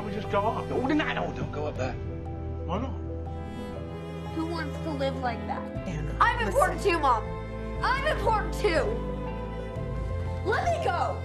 don't we just go up? No, no, no, don't go up there. Why not? Who wants to live like that? Anna, I'm listen. important too, Mom. I'm important too. Let me go.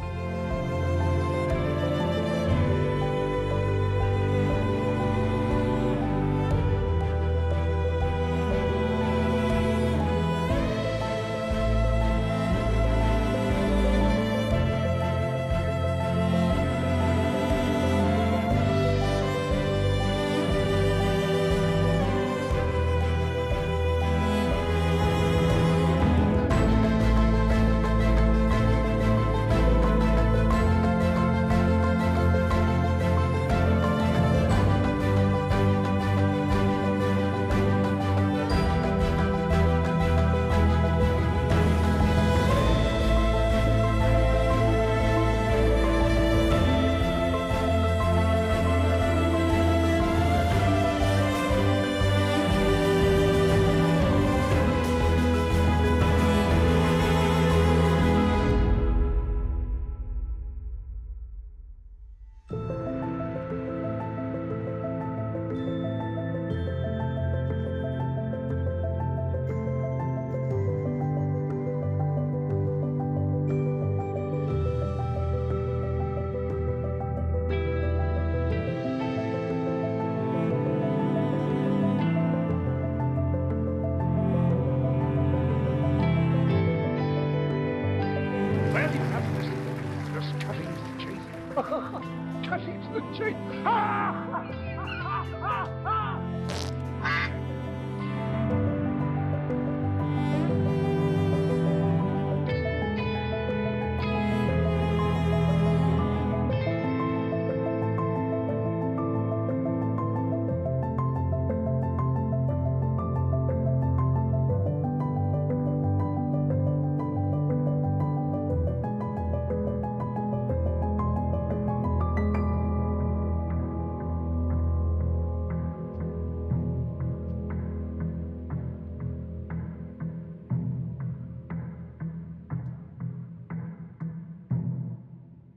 Cutting to the chase.